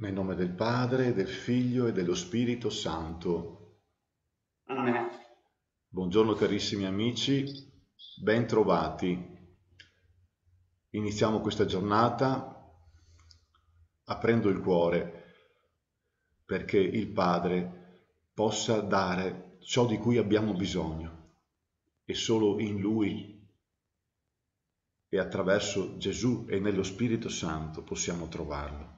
Nel nome del Padre, del Figlio e dello Spirito Santo. Amen. Buongiorno carissimi amici, ben trovati. Iniziamo questa giornata aprendo il cuore perché il Padre possa dare ciò di cui abbiamo bisogno e solo in Lui e attraverso Gesù e nello Spirito Santo possiamo trovarlo.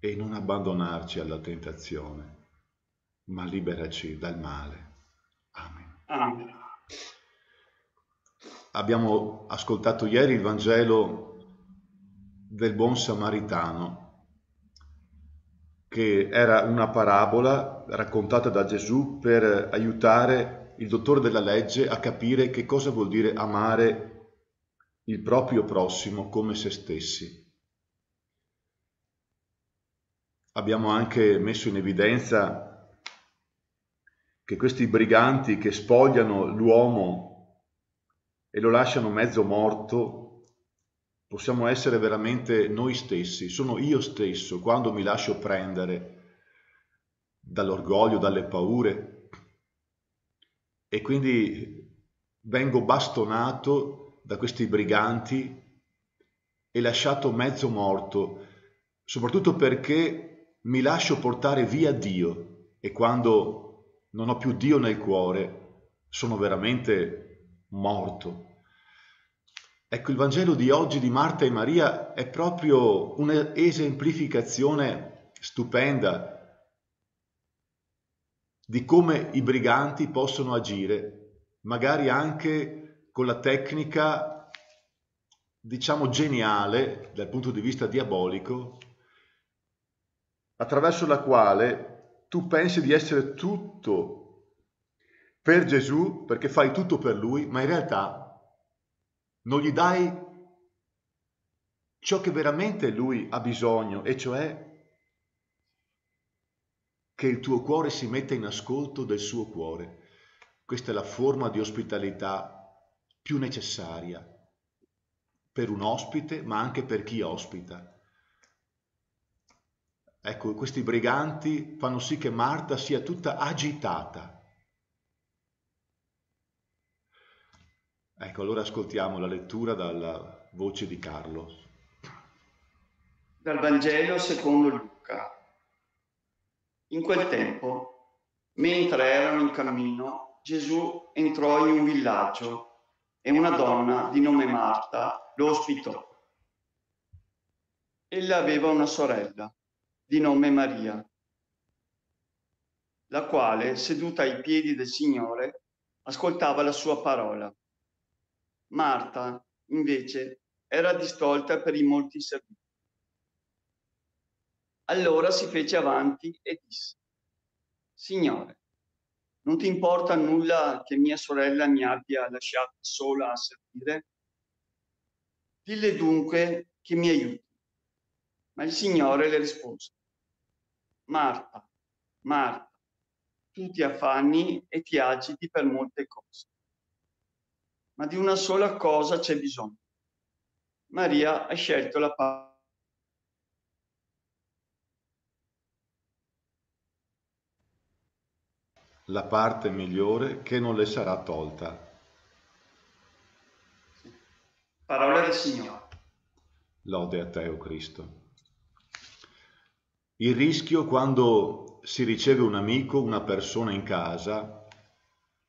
e non abbandonarci alla tentazione, ma liberaci dal male. Amen. Amen. Abbiamo ascoltato ieri il Vangelo del buon samaritano, che era una parabola raccontata da Gesù per aiutare il dottore della legge a capire che cosa vuol dire amare il proprio prossimo come se stessi. Abbiamo anche messo in evidenza che questi briganti che spogliano l'uomo e lo lasciano mezzo morto, possiamo essere veramente noi stessi, sono io stesso quando mi lascio prendere dall'orgoglio, dalle paure. E quindi vengo bastonato da questi briganti e lasciato mezzo morto, soprattutto perché mi lascio portare via Dio e quando non ho più Dio nel cuore sono veramente morto. Ecco, il Vangelo di oggi di Marta e Maria è proprio un'esemplificazione stupenda di come i briganti possono agire, magari anche con la tecnica, diciamo, geniale dal punto di vista diabolico attraverso la quale tu pensi di essere tutto per Gesù perché fai tutto per Lui, ma in realtà non gli dai ciò che veramente Lui ha bisogno, e cioè che il tuo cuore si metta in ascolto del suo cuore. Questa è la forma di ospitalità più necessaria per un ospite, ma anche per chi ospita. Ecco, questi briganti fanno sì che Marta sia tutta agitata. Ecco, allora ascoltiamo la lettura dalla voce di Carlo. Dal Vangelo secondo Luca. In quel tempo, mentre erano in cammino, Gesù entrò in un villaggio e una donna di nome Marta lo ospitò. Ella aveva una sorella di nome Maria, la quale, seduta ai piedi del Signore, ascoltava la sua parola. Marta, invece, era distolta per i molti servizi. Allora si fece avanti e disse, Signore, non ti importa nulla che mia sorella mi abbia lasciata sola a servire? Dille dunque che mi aiuti. Ma il Signore le rispose, Marta, Marta, tu ti affanni e ti agiti per molte cose, ma di una sola cosa c'è bisogno. Maria ha scelto la parte la parte migliore che non le sarà tolta. Parola del Signore. Lode a te, o Cristo. Il rischio quando si riceve un amico, una persona in casa,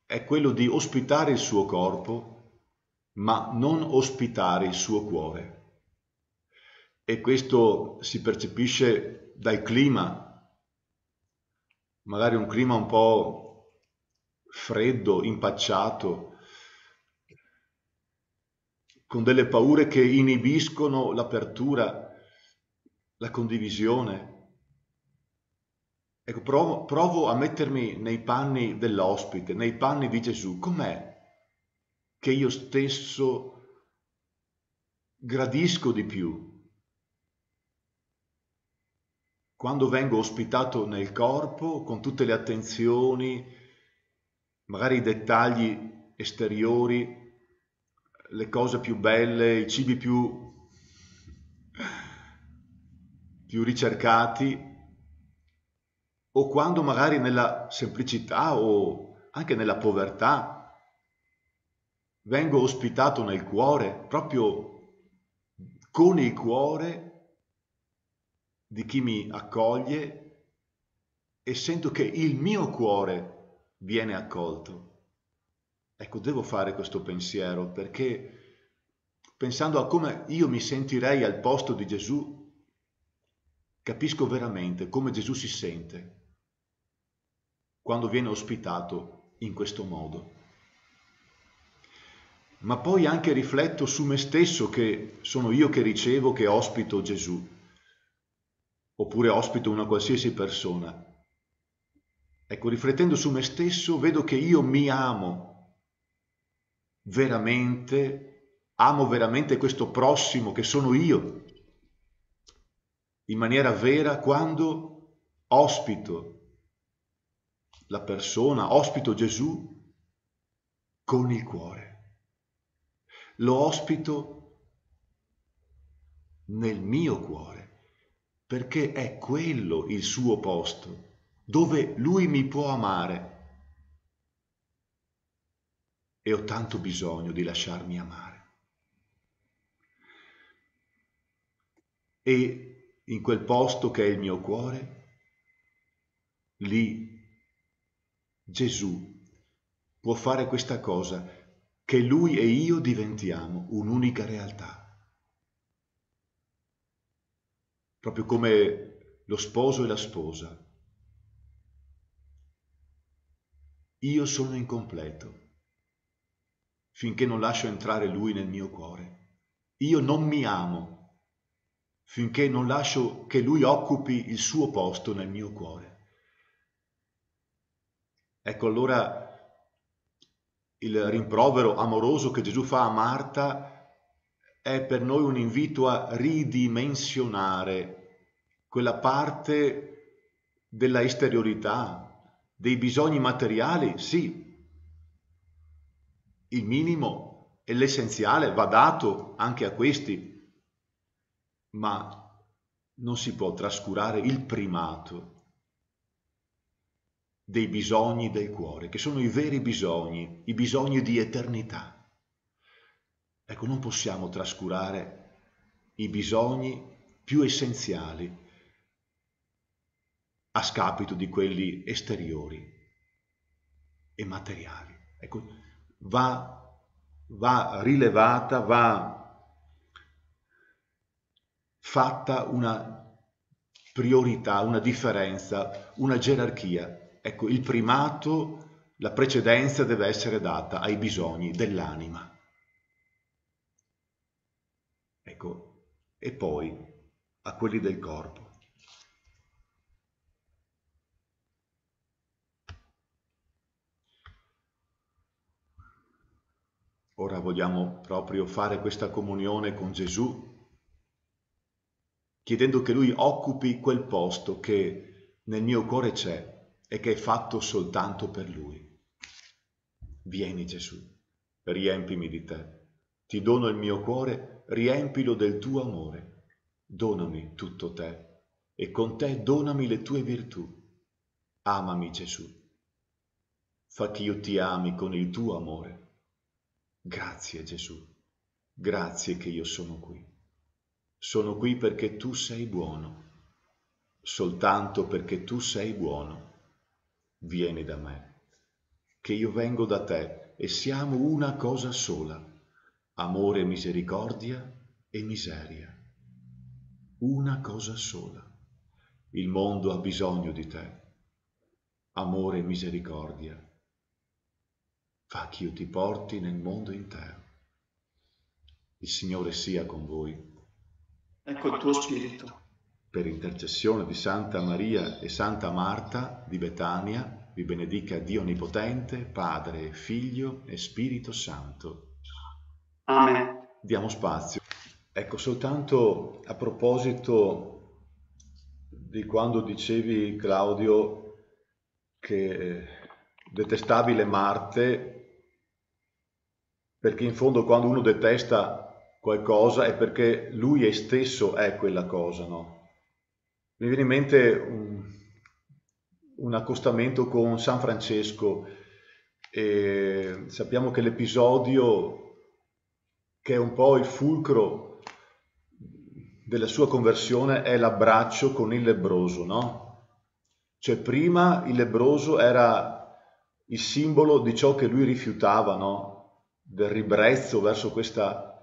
è quello di ospitare il suo corpo, ma non ospitare il suo cuore. E questo si percepisce dal clima, magari un clima un po' freddo, impacciato, con delle paure che inibiscono l'apertura, la condivisione Ecco, provo, provo a mettermi nei panni dell'ospite, nei panni di Gesù. Com'è che io stesso gradisco di più quando vengo ospitato nel corpo con tutte le attenzioni, magari i dettagli esteriori, le cose più belle, i cibi più, più ricercati, o quando magari nella semplicità o anche nella povertà vengo ospitato nel cuore, proprio con il cuore di chi mi accoglie e sento che il mio cuore viene accolto. Ecco, devo fare questo pensiero perché pensando a come io mi sentirei al posto di Gesù, capisco veramente come Gesù si sente quando viene ospitato in questo modo. Ma poi anche rifletto su me stesso che sono io che ricevo, che ospito Gesù, oppure ospito una qualsiasi persona. Ecco, riflettendo su me stesso, vedo che io mi amo veramente, amo veramente questo prossimo che sono io, in maniera vera quando ospito la persona, ospito Gesù con il cuore. Lo ospito nel mio cuore, perché è quello il suo posto, dove lui mi può amare. E ho tanto bisogno di lasciarmi amare. E in quel posto che è il mio cuore, lì Gesù può fare questa cosa, che lui e io diventiamo un'unica realtà. Proprio come lo sposo e la sposa. Io sono incompleto finché non lascio entrare lui nel mio cuore. Io non mi amo finché non lascio che lui occupi il suo posto nel mio cuore. Ecco allora il rimprovero amoroso che Gesù fa a Marta è per noi un invito a ridimensionare quella parte della esteriorità, dei bisogni materiali, sì, il minimo e l'essenziale va dato anche a questi, ma non si può trascurare il primato dei bisogni del cuore, che sono i veri bisogni, i bisogni di eternità. Ecco, non possiamo trascurare i bisogni più essenziali a scapito di quelli esteriori e materiali. Ecco, va, va rilevata, va fatta una priorità, una differenza, una gerarchia ecco, il primato, la precedenza deve essere data ai bisogni dell'anima. Ecco, e poi a quelli del corpo. Ora vogliamo proprio fare questa comunione con Gesù, chiedendo che Lui occupi quel posto che nel mio cuore c'è e che è fatto soltanto per Lui. Vieni Gesù, riempimi di te. Ti dono il mio cuore, riempilo del tuo amore. Donami tutto te e con te donami le tue virtù. Amami Gesù. Fa che io ti ami con il tuo amore. Grazie Gesù, grazie che io sono qui. Sono qui perché tu sei buono, soltanto perché tu sei buono vieni da me, che io vengo da te e siamo una cosa sola, amore, misericordia e miseria. Una cosa sola. Il mondo ha bisogno di te. Amore e misericordia. Fa che io ti porti nel mondo intero. Il Signore sia con voi. Ecco il tuo spirito. Per intercessione di Santa Maria e Santa Marta di Betania, vi benedica Dio Onnipotente, Padre, Figlio e Spirito Santo. Amen. Diamo spazio. Ecco, soltanto a proposito di quando dicevi, Claudio, che detestabile Marte, perché in fondo quando uno detesta qualcosa è perché lui stesso è quella cosa, no? Mi viene in mente un, un accostamento con San Francesco e sappiamo che l'episodio che è un po' il fulcro della sua conversione è l'abbraccio con il lebroso, no? Cioè prima il lebroso era il simbolo di ciò che lui rifiutava, no? Del ribrezzo verso questa,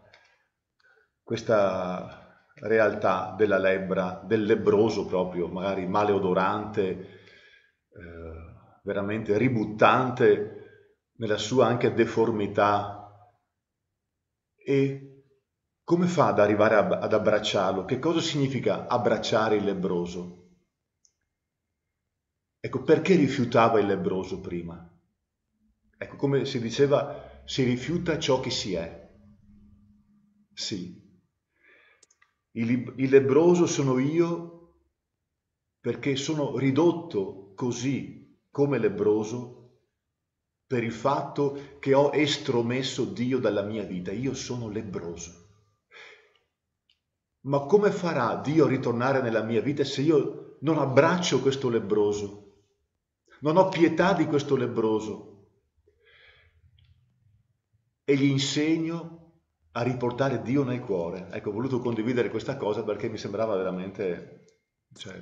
questa realtà della lebbra, del lebroso proprio, magari maleodorante, eh, veramente ributtante nella sua anche deformità. E come fa ad arrivare a, ad abbracciarlo? Che cosa significa abbracciare il lebroso? Ecco, perché rifiutava il lebroso prima? Ecco, come si diceva, si rifiuta ciò che si è. Sì, il, il lebroso sono io perché sono ridotto così come lebroso per il fatto che ho estromesso Dio dalla mia vita. Io sono lebroso. Ma come farà Dio a ritornare nella mia vita se io non abbraccio questo lebroso? Non ho pietà di questo lebroso e gli insegno a riportare Dio nel cuore. Ecco, ho voluto condividere questa cosa perché mi sembrava veramente cioè,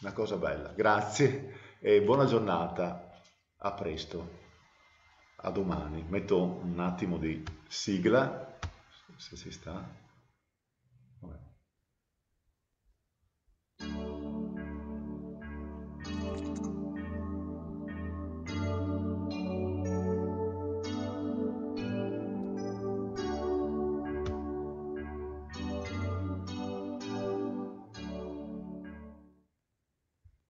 una cosa bella. Grazie e buona giornata. A presto. A domani. Metto un attimo di sigla, se si sta.